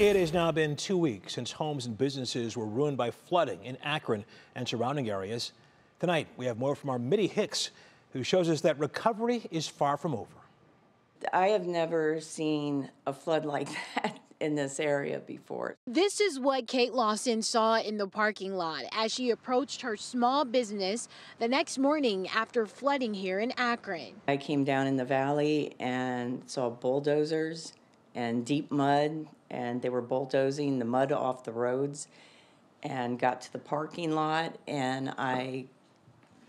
It has now been two weeks since homes and businesses were ruined by flooding in Akron and surrounding areas. Tonight, we have more from our Mitti Hicks, who shows us that recovery is far from over. I have never seen a flood like that in this area before. This is what Kate Lawson saw in the parking lot as she approached her small business the next morning after flooding here in Akron. I came down in the valley and saw bulldozers and deep mud, and they were bulldozing the mud off the roads and got to the parking lot, and I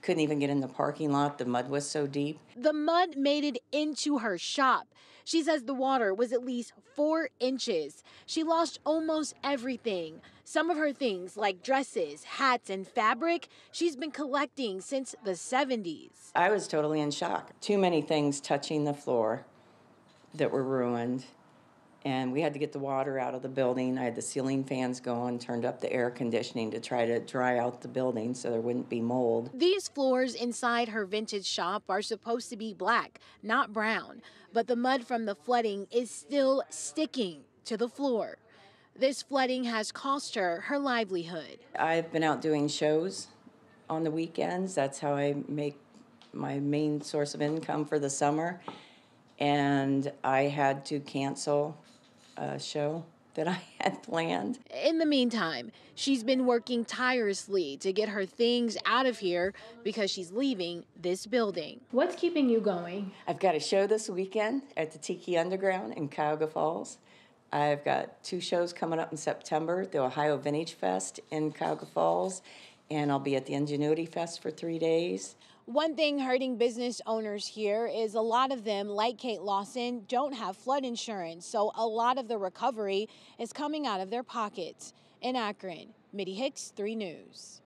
couldn't even get in the parking lot. The mud was so deep. The mud made it into her shop. She says the water was at least four inches. She lost almost everything. Some of her things, like dresses, hats, and fabric, she's been collecting since the 70s. I was totally in shock. Too many things touching the floor that were ruined and we had to get the water out of the building. I had the ceiling fans going, turned up the air conditioning to try to dry out the building so there wouldn't be mold. These floors inside her vintage shop are supposed to be black, not brown, but the mud from the flooding is still sticking to the floor. This flooding has cost her her livelihood. I've been out doing shows on the weekends. That's how I make my main source of income for the summer. And I had to cancel uh, show that I had planned. In the meantime, she's been working tirelessly to get her things out of here because she's leaving this building. What's keeping you going? I've got a show this weekend at the Tiki Underground in Cuyahoga Falls. I've got two shows coming up in September the Ohio Vintage Fest in Cuyahoga Falls, and I'll be at the Ingenuity Fest for three days. One thing hurting business owners here is a lot of them, like Kate Lawson, don't have flood insurance. So a lot of the recovery is coming out of their pockets. In Akron, Mitti Hicks, 3 News.